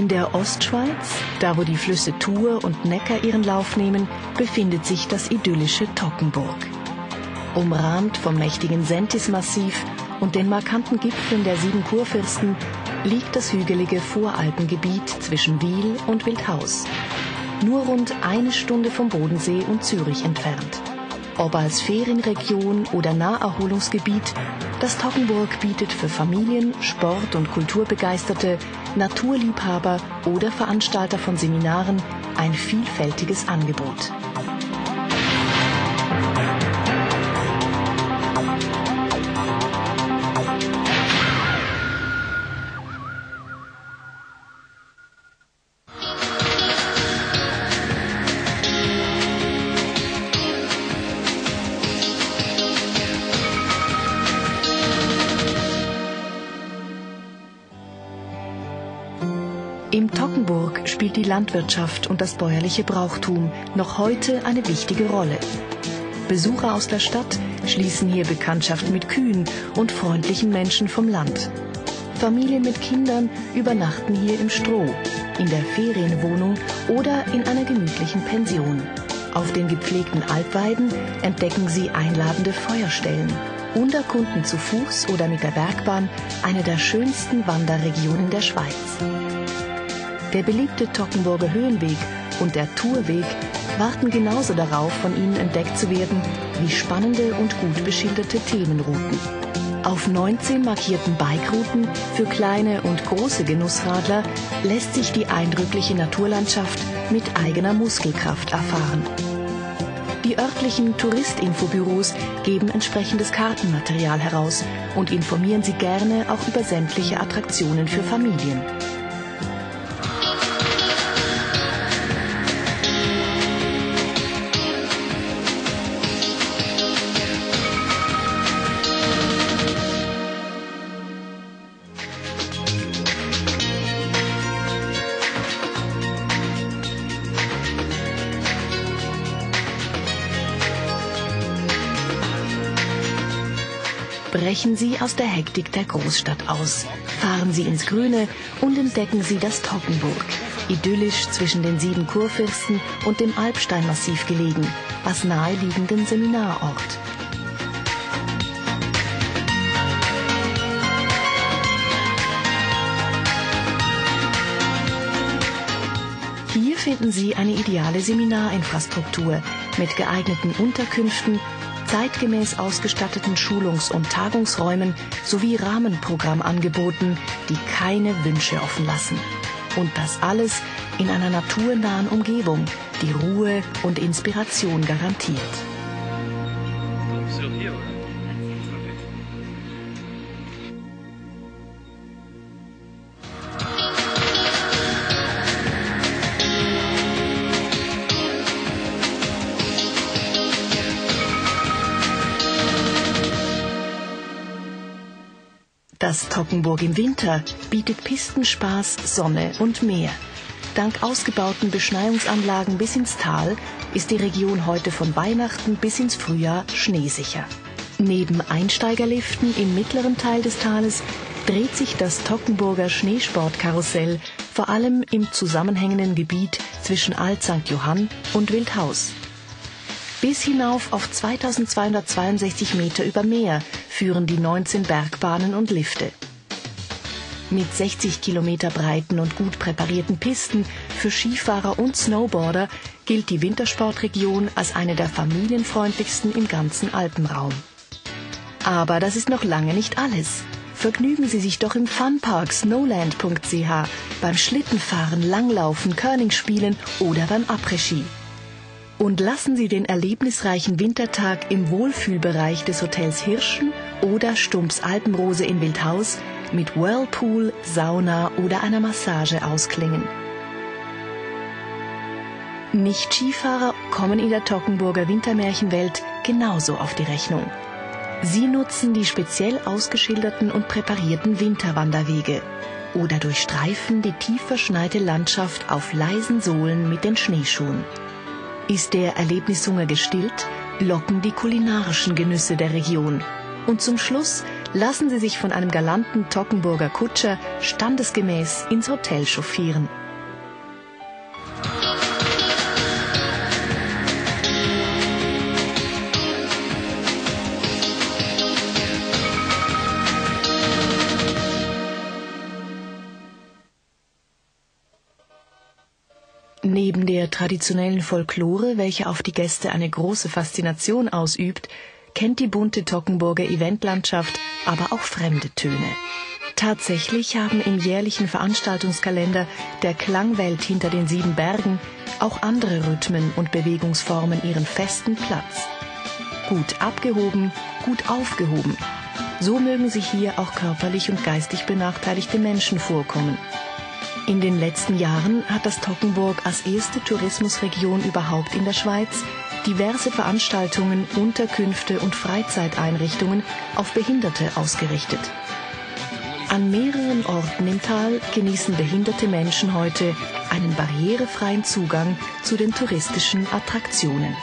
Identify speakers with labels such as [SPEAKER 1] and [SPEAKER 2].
[SPEAKER 1] In der Ostschweiz, da wo die Flüsse Thur und Neckar ihren Lauf nehmen, befindet sich das idyllische Tockenburg. Umrahmt vom mächtigen Sentismassiv und den markanten Gipfeln der sieben Kurfürsten liegt das hügelige Voralpengebiet zwischen Wiel und Wildhaus. Nur rund eine Stunde vom Bodensee und Zürich entfernt. Ob als Ferienregion oder Naherholungsgebiet, das Toggenburg bietet für Familien, Sport- und Kulturbegeisterte, Naturliebhaber oder Veranstalter von Seminaren ein vielfältiges Angebot. Im Toggenburg spielt die Landwirtschaft und das bäuerliche Brauchtum noch heute eine wichtige Rolle. Besucher aus der Stadt schließen hier Bekanntschaft mit Kühen und freundlichen Menschen vom Land. Familien mit Kindern übernachten hier im Stroh, in der Ferienwohnung oder in einer gemütlichen Pension. Auf den gepflegten Alpweiden entdecken sie einladende Feuerstellen und erkunden zu Fuß oder mit der Bergbahn eine der schönsten Wanderregionen der Schweiz. Der beliebte Tockenburger Höhenweg und der Tourweg warten genauso darauf, von ihnen entdeckt zu werden, wie spannende und gut beschilderte Themenrouten. Auf 19 markierten Bikerouten für kleine und große Genussradler lässt sich die eindrückliche Naturlandschaft mit eigener Muskelkraft erfahren. Die örtlichen Touristinfobüros geben entsprechendes Kartenmaterial heraus und informieren Sie gerne auch über sämtliche Attraktionen für Familien. Brechen Sie aus der Hektik der Großstadt aus. Fahren Sie ins Grüne und entdecken Sie das Toggenburg. Idyllisch zwischen den sieben Kurfürsten und dem Alpsteinmassiv gelegen, als naheliegenden Seminarort. Hier finden Sie eine ideale Seminarinfrastruktur mit geeigneten Unterkünften, zeitgemäß ausgestatteten Schulungs- und Tagungsräumen sowie Rahmenprogrammangeboten, die keine Wünsche offen lassen. Und das alles in einer naturnahen Umgebung, die Ruhe und Inspiration garantiert. Das Tockenburg im Winter bietet Pistenspaß, Sonne und Meer. Dank ausgebauten Beschneiungsanlagen bis ins Tal ist die Region heute von Weihnachten bis ins Frühjahr schneesicher. Neben Einsteigerliften im mittleren Teil des Tales dreht sich das Tockenburger Schneesportkarussell vor allem im zusammenhängenden Gebiet zwischen Alt St. Johann und Wildhaus. Bis hinauf auf 2262 Meter über Meer führen die 19 Bergbahnen und Lifte. Mit 60 Kilometer breiten und gut präparierten Pisten für Skifahrer und Snowboarder gilt die Wintersportregion als eine der familienfreundlichsten im ganzen Alpenraum. Aber das ist noch lange nicht alles. Vergnügen Sie sich doch im Funpark snowland.ch beim Schlittenfahren, Langlaufen, Curling spielen oder beim Après-Ski und lassen Sie den erlebnisreichen Wintertag im Wohlfühlbereich des Hotels Hirschen oder Stumps Alpenrose in Wildhaus mit Whirlpool, Sauna oder einer Massage ausklingen. Nicht-Skifahrer kommen in der Tockenburger Wintermärchenwelt genauso auf die Rechnung. Sie nutzen die speziell ausgeschilderten und präparierten Winterwanderwege oder durchstreifen die tief verschneite Landschaft auf leisen Sohlen mit den Schneeschuhen. Ist der Erlebnishunger gestillt, locken die kulinarischen Genüsse der Region. Und zum Schluss lassen Sie sich von einem galanten Tockenburger Kutscher standesgemäß ins Hotel chauffieren. Neben der traditionellen Folklore, welche auf die Gäste eine große Faszination ausübt, kennt die bunte Tockenburger Eventlandschaft aber auch fremde Töne. Tatsächlich haben im jährlichen Veranstaltungskalender der Klangwelt hinter den sieben Bergen auch andere Rhythmen und Bewegungsformen ihren festen Platz. Gut abgehoben, gut aufgehoben. So mögen sich hier auch körperlich und geistig benachteiligte Menschen vorkommen. In den letzten Jahren hat das Toggenburg als erste Tourismusregion überhaupt in der Schweiz diverse Veranstaltungen, Unterkünfte und Freizeiteinrichtungen auf Behinderte ausgerichtet. An mehreren Orten im Tal genießen behinderte Menschen heute einen barrierefreien Zugang zu den touristischen Attraktionen.